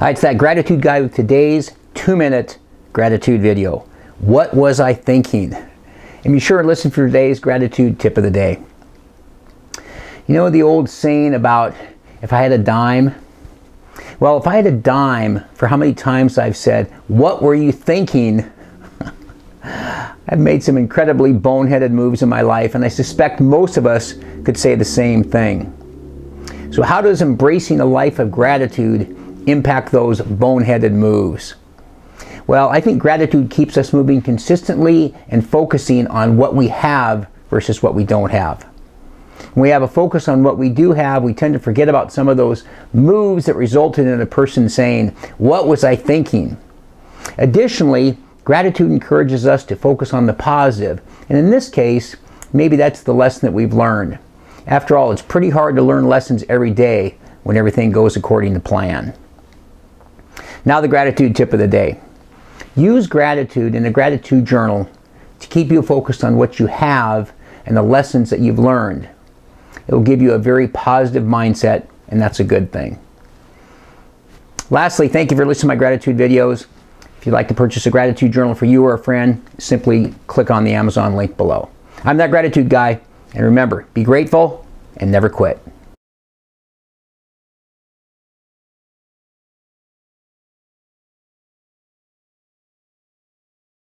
Hi, it's that gratitude guy with today's two minute gratitude video. What was I thinking? And be sure to listen for today's gratitude tip of the day. You know the old saying about if I had a dime? Well, if I had a dime for how many times I've said, What were you thinking? I've made some incredibly boneheaded moves in my life, and I suspect most of us could say the same thing. So, how does embracing a life of gratitude impact those boneheaded moves? Well, I think gratitude keeps us moving consistently and focusing on what we have versus what we don't have. When we have a focus on what we do have, we tend to forget about some of those moves that resulted in a person saying, What was I thinking? Additionally, gratitude encourages us to focus on the positive. and in this case, maybe that's the lesson that we've learned. After all, it's pretty hard to learn lessons every day when everything goes according to plan. Now, the gratitude tip of the day. Use gratitude in a gratitude journal to keep you focused on what you have and the lessons that you've learned. It will give you a very positive mindset, and that's a good thing. Lastly, thank you for listening to my gratitude videos. If you'd like to purchase a gratitude journal for you or a friend, simply click on the Amazon link below. I'm that gratitude guy, and remember, be grateful and never quit.